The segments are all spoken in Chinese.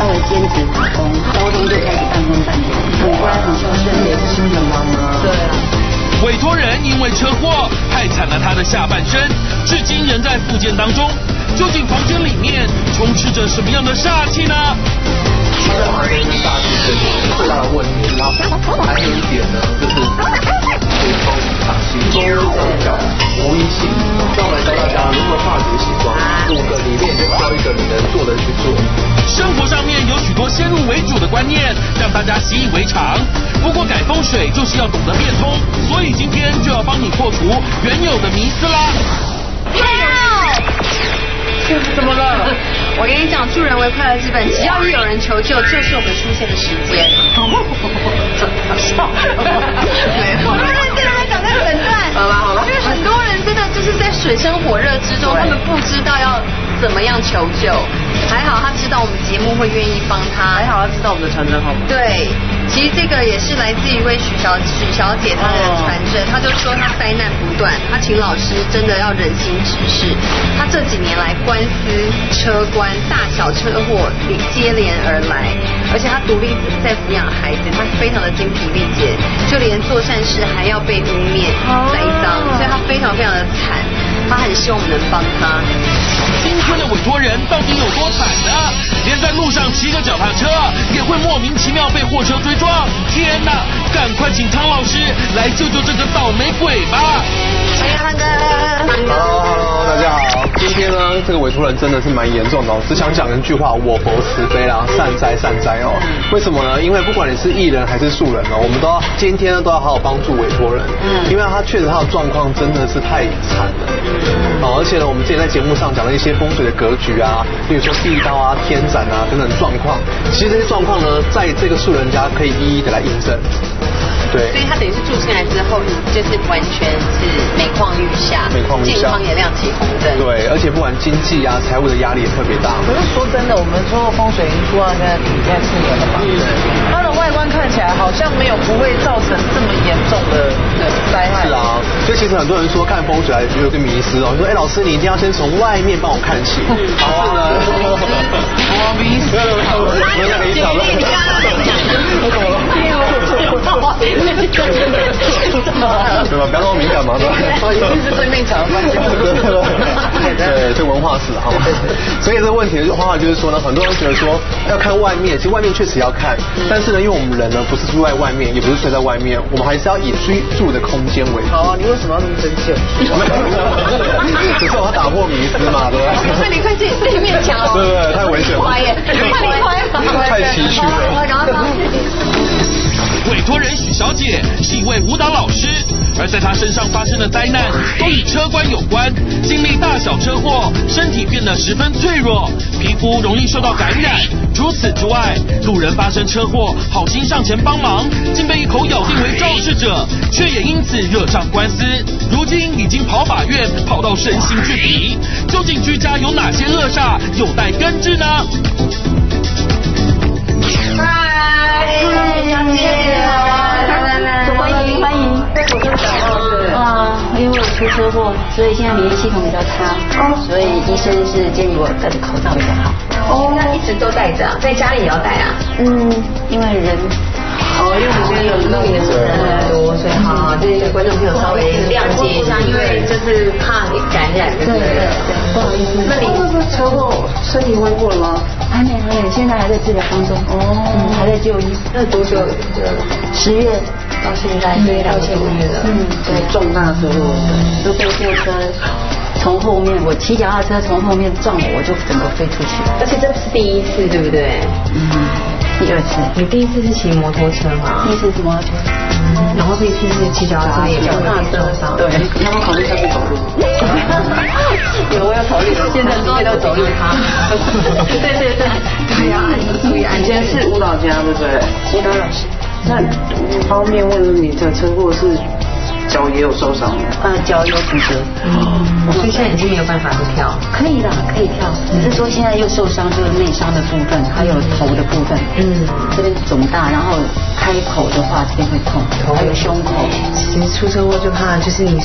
稍微兼职打工，高中就开始半工半读，很乖很孝顺，年轻的妈妈，对啊。委托人因为车祸害惨了他的下半身，至今仍在复健当中。究竟房间里面充斥着什么样的煞气呢？现在房间煞气最多最大的问题，然后还有一点呢，就是吹风赏心，中手让大家习以为常。不过改风水就是要懂得变通，所以今天就要帮你破除原有的迷思啦。怎么了？我跟你讲，助人为快乐之本，只要一有人求救，就是我们出现的时间。会愿意帮他。还好他知道我们的传真号码。对，其实这个也是来自一位许小许小姐她的传真，她就说她灾难不断，她请老师真的要忍心指示。她这几年来官司、车关、大小车祸接连而来，而且她独立在抚养孩子，她非常的精疲力竭，就连做善事还要被污蔑、栽赃，所以她非常非常的惨。他很希望我们能帮他。今天的委托人到底有多惨呢？连在路上骑着脚踏车也会莫名其妙被货车追撞。天哪！赶快请汤老师来救救这个倒霉鬼吧！欢迎汤哥。这个委托人真的是蛮严重的哦，只想讲一句话：我佛慈悲啦，善哉善哉哦。为什么呢？因为不管你是艺人还是素人哦，我们都要今天呢都要好好帮助委托人，嗯因为他确实他的状况真的是太惨了。哦，而且呢，我们之前在节目上讲了一些风水的格局啊，比如说地道啊、天斩啊等等状况，其实这些状况呢，在这个素人家可以一一的来印证。对。所以他等于是住进来之后，就是完全是每况愈下，每况愈下。健康也亮起红灯。对，而且不管经济啊、财务的压力也特别大。可是说真的，我们说风水已经出到现在现在四年了嘛，它的外观看起来好像没有不会造成这么严重的灾害。是啊，所以其实很多人说看风水还有个迷思哦，说哎老师你一定要先从外面帮我看起，可是呢，我迷死 对吧？不要那么敏感嘛，对吧？哦，一定是对面墙的关系。对，这文化史好吗？所以这个问题的话就是说呢，很多人觉得说要看外面，其实外面确实要看，但是呢，因为我们人呢不是住在外面，也不是睡在外面，我们还是要以居住的空间为主。好啊，你为什么要那么生气？只是我要打破迷思嘛，对不对？快点快进对面墙哦！对对对，太危险了。快耶，快点快点！太崎岖了。小姐是一位舞蹈老师，而在她身上发生的灾难都与车关有关，经历大小车祸，身体变得十分脆弱，皮肤容易受到感染。除此之外，路人发生车祸，好心上前帮忙，竟被一口咬定为肇事者，却也因此惹上官司。如今已经跑法院，跑到身心俱疲。究竟居家有哪些恶煞，有待根治呢？嗨，小姐好，出车祸，所以现在免疫系统比较差，所以医生是建议我戴着口罩比较好。哦，那一直都戴着啊，在家里也要戴啊。嗯，因为人哦，因为我们现在有录影的时间很多，所以好好，这些观众朋友稍微谅解一下，因为就是怕感染，对不对？不好意思。那你车祸身体恢复了吗？还没还没，现在还在治疗当中。哦，嗯，还在就医。那多久？十月到现在，对，到现在了。嗯，对，重大车祸，就被货车从后面，我骑脚踏车从后面撞我，我就整个飞出去。而且这不是第一次，对不对？嗯，第二次，你第一次是骑摩托车吗第？一次是摩托车。然后这一次是骑脚踏车，也没有被受伤。对，你要不要考虑下去走路？有，我有考虑，现在都要走路他。对对对，对呀，注意安你今天是舞蹈家对不对？舞蹈老师。那方便问你的车祸是脚也有受伤吗。呃，脚有骨折。哦，所以现在已经没有办法去跳。可以啦，可以跳，只是说现在又受伤，就是内伤的部分，还有头的部分。嗯，这边肿大，然后开口的话这边会痛，还有胸口。其实出车祸就怕就是你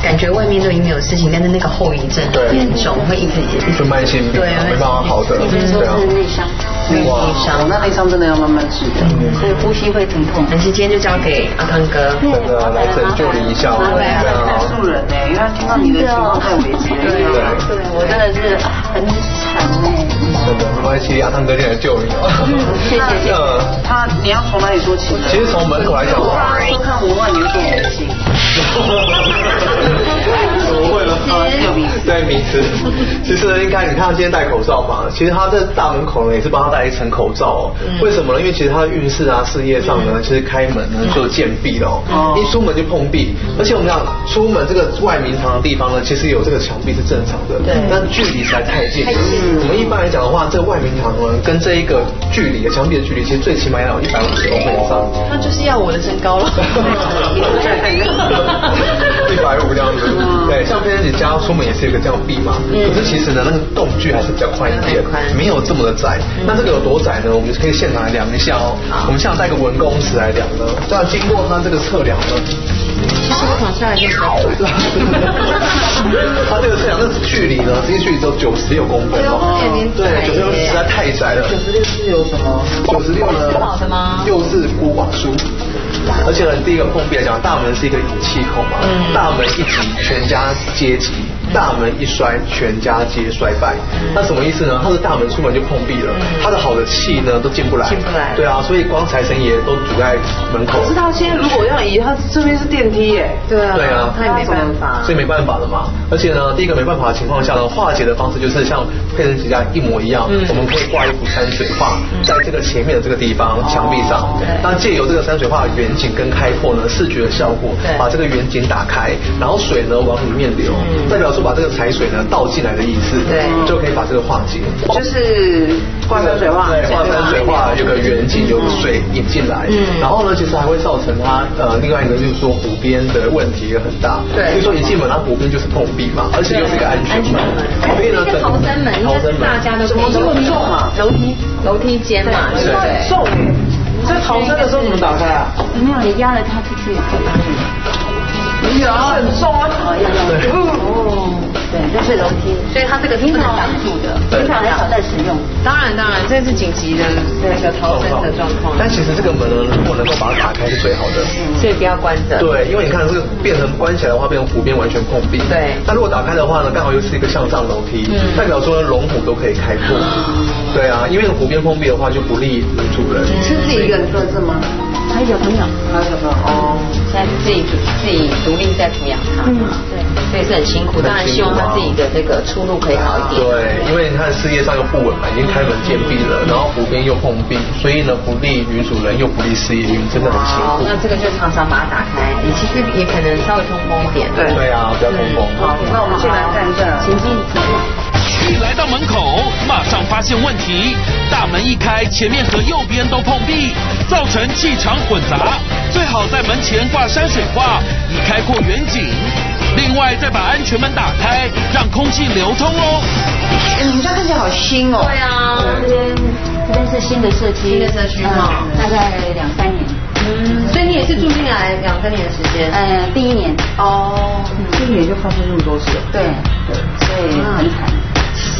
感觉外面都已经没有事情，但是那个后遗症对严重，会一直一直是慢性病，对没办法好的。医生说是内伤，内伤。那内伤真的要慢慢治的，所以呼吸会疼痛。但是今天就交给阿汤哥，真的来拯救你一下，对啊，素人呢，因为他听到你的情况太危急了。对，对我真的是很惨哎。没关系，阿汤哥进来救你哦。谢谢。谢 谢。他你要从哪里说起？其实从门口来讲说看文案你会说迷信。怎么会呢？对，名词。其实应该你看他。今天戴口罩嘛，其实他。在大门口呢也是帮他。戴一层口罩哦。为什么呢？因为其实他。的运势啊、事业上呢，其实开门呢就见壁了哦，一出门就碰壁。而且我们讲出门这个外明堂的地方呢，其实有这个墙壁是正常的，对但距离实在太近了。我们一般来讲的话，这个外明堂呢跟这一个距离的墙壁的距离，其实最起码要有一百五十公分以上。那就是要我的身高了。一百五这样子，对，像佩珍姐家出门也是有一个这样壁嘛，可是其实呢，那个洞距还是比较宽一点，没有这么的窄。那这个有多窄呢？我们可以现场来量一下哦。我们现在带个文公尺来量呢，这样经过它这个测量呢，其实我跑下来就好了。他这个测量是距离呢，这个距离只有九十六公分哦，对，九十六实在太窄了。九十六是有什么？九十六呢？好的吗？又是孤寡书。而且呢，第一个碰壁来讲，大门是一个引气孔嘛，嗯大门一挤，全家皆急；大门一摔，全家皆衰败。那什么意思呢？他的大门出门就碰壁了，他的好的气呢都进不来，进不来对啊，所以光财神爷都堵在门口。可是他现在如果要移，他这边是电梯耶。对啊，对啊他也没办法。所以没办法了嘛。而且呢，第一个没办法的情况下呢，化解的方式就是像佩珍姐家一模一样，我们可以挂一幅山水画在这个前面的这个地方墙壁上，那借由这个山水画的远景跟开阔呢，视觉的效果，把这个远景打开，然后水呢往里面流，代表说把这个彩水呢倒进来的意思，对就可以把这个化解。就是化山水画，对，化山水画有个远景，有个水引进来，嗯，然后呢，其实还会造成它呃另外一个就是说湖边的问题也很大，对所以说一进门它湖边就是碰壁嘛，而且又是一个安全门，所以呢，逃生门，应该是大家都怎么这么重啊？楼梯楼梯间嘛，对？重耶！你在逃生的时候怎么打开啊？没有，你压了它出去。哎呀，很重啊！哦，对，这是楼梯，所以它这个平常挡住的。平常很少在使用。当然当然，这是紧急的那个逃生的状况，但其实这个门呢，如果能够把它打开是最好的。所以不要关着。对，因为你看这个变成关起来的话，变成湖边完全碰壁。对那如果打开的话呢，刚好又是一个向上楼梯，嗯代表说龙虎都可以开阔。对啊，因为湖边封闭的话就不利于主人。是自己一个人坐着吗？还有小朋友，还有朋友？哦，现在自己自己独立在抚养他，嗯，对。所以是很辛苦。当然希望他自己的这个出路可以好一点。对，因为你看事业上又不稳嘛，已经开门见壁了，然后湖边又碰壁，所以呢不利女主人又不利事业运，真的很辛，苦。那这个就常常把它打开，你其实也可能稍微通风一点。对对啊，不要通风。好，那我们进来看一下。请进。一来到门口，马上发现问题，大门一开，前面和右边都碰壁，造成气场混杂。最好在门前挂山水画，以开阔远景。另外，再把安全门打开，让空气流通哦。哎，你们家看起来好新哦。对啊，这边这边是新的社区，新的社区哈嗯大概两三年。嗯，所以你也是住进来两三年的时间。呃，第一年，哦，今年就发生这么多事对。对，所以很惨。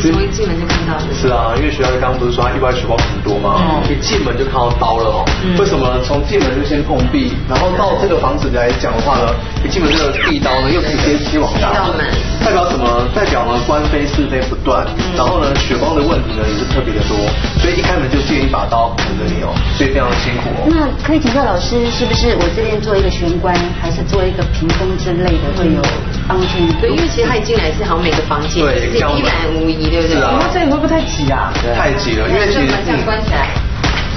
所以进门就看到的。是啊，因为学校刚刚不是说他意外血光很多吗？一进门就看到刀了哦。为什么？从进门就先碰壁，然后到这个房子来讲的话呢，一进门这个地刀呢又直接切往大到门代表什么？代表呢官非是非不断，然后呢血光的问题呢也是特别的多，所以一开门就借一把刀等着你哦，所以非常辛苦哦。那可以请教老师，是不是我这边做一个玄关，还是做一个屏风之类的，会有帮助？对，因为其实他一进来是好像每个房间对是一览无遗，对不对？这里会不会太挤啊？太挤了，因为其实这门这样关起来，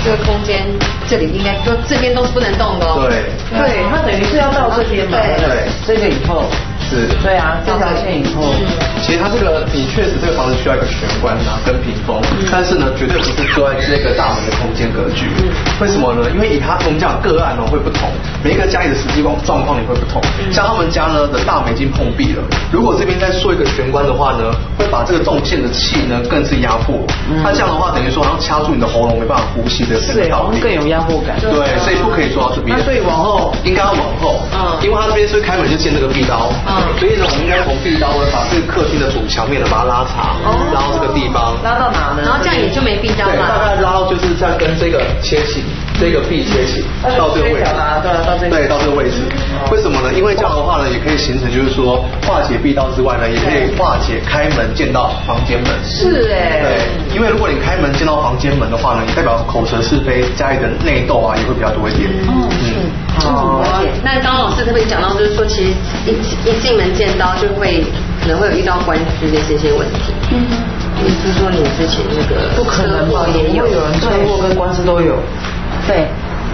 这个空间这里应该都这边都是不能动的哦。对。对，它等于是要到这边嘛。对这个以后是。对啊，这条线以后，其实它这个你确实这个房子需要一个玄关啊跟屏风，但是呢绝对不是坐在这个大门的空间格局。为什么呢？因为以它我们讲个案哦会不同，每一个家里的实际状状况也会不同。像他们家呢的大门已经碰壁了，如果这边再做一个玄关的话呢，会把这个动线的气呢更是压迫。那这样的话等于说好像掐住你的喉咙没办法呼吸的这个是好道理。像更有压迫感。对，所以不可以做到这边。那所以往后应该要往后，嗯因为他这边是开门就见这个壁刀，嗯所以呢，我们应该从壁刀呢把这个客厅的主墙面呢把它拉长，哦拉到这个地方，拉到哪呢？然后这样也就没必要对，大。概拉到就是这样跟这个切起，这个壁切起到这个位置，对啊，到这个对，到这个位置。为什么呢？因为这样的话可以形成就是说化解壁刀之外呢，也可以化解开门见到房间门。是哎对，因为如果你开门见到房间门的话呢，也代表口舌是非，家里的内斗啊也会比较多一点。哦，是，嗯，了解。那刚刚老师特别讲到，就是说，其实一一进门见刀就会可能会有遇到官司的这些问题。嗯，你是说你之前那个不可能吧？也有也有有人车祸跟官司都有。对，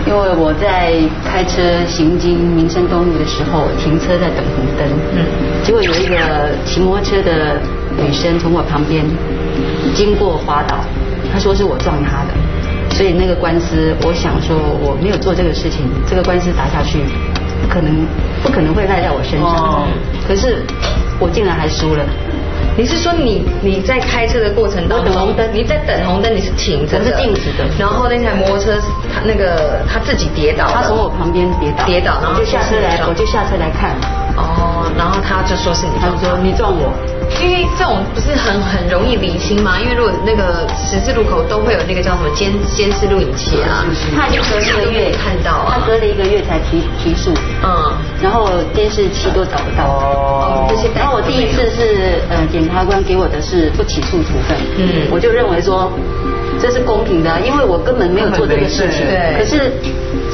因为我在开车行经民生东路的时候，停车在等红灯，嗯，结果有一个骑摩托车的女生从我旁边经过滑倒，她说是我撞她的，所以那个官司，我想说我没有做这个事情，这个官司打下去，不可能不可能会赖在我身上，哦。可是我竟然还输了。你是说你你在开车的过程当中，等红灯。你在等红灯，你是停着的，我是静止的。然后那台摩托车他那个他自己跌倒他，从我旁边跌倒，跌倒然后我就下车来，撞我就下车来看，哦，然后他就说是你撞他。就说你撞我。因为这种不是很很容易理清吗？因为如果那个十字路口都会有那个叫什么监监视录影器啊，他已经隔了一个月看到啊他隔了一个月才提提速，嗯，然后监视器都找不到。哦这些，然后我第一次是呃检察官给我的是不起诉处分，嗯。我就认为说这是公平的啊，因为我根本没有做这个事情，对。可是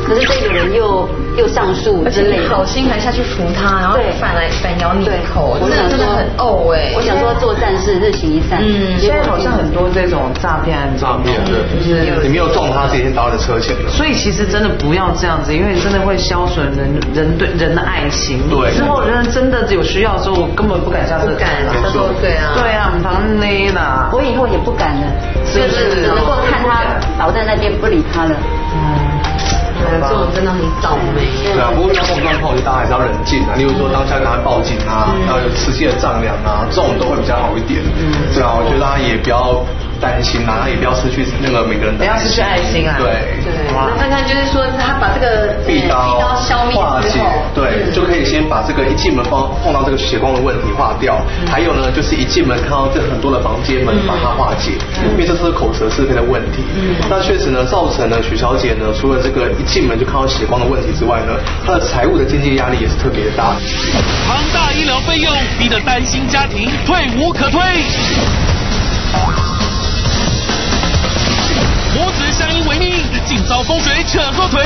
可是这个人又又上诉而且之类好心还下去扶他，然后反来反咬你一口，我想说这个真的很呕哎。我想说做善事日行一善，嗯现在好像很多这种诈骗案件诈骗对，就是你没有撞他，直接到你的车前了。所以其实真的不要这样子，因为真的会消损人人对人的爱情。对之后人真的有需要的时候，我根本不敢下车。不敢没错对啊对啊，唐内啦。我以后也不敢了，就是是只能够看他倒在那边不理他了。哎这种真的很倒霉。对啊，不过遇到这种状况，我觉得大家还是要冷静啊。例如说当下赶快报警啊，然后有实际的丈量啊，这种都会比较好一点。对啊，我觉得大家也不要担心啊，也不要失去那个每个人的不要失去爱心。啊。对。对，看看就是说他把这个壁刀。消灭化解。之后，，对，就可以先把这个一进门碰碰到这个血光的问题化掉，还有呢，就是一进门看到这很多的房间门，把它化解，因为这是口舌是非的问题。那确实呢，造成了许小姐呢，除了这个一进门就看到血光的问题之外呢，她的财务的经济压力也是特别大。庞大医疗费用逼得单亲家庭退无可退。母子相依为命，尽遭风水扯后腿。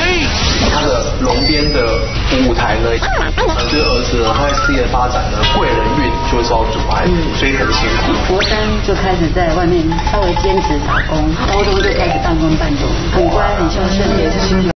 他的龙边的舞台呢，呃，这个儿子呢，他的事业发展呢，贵人运就会受到阻碍，所以很辛苦。国三就开始在外面稍微兼职打工，高中就开始半工半读，很乖很孝顺，也是辛苦。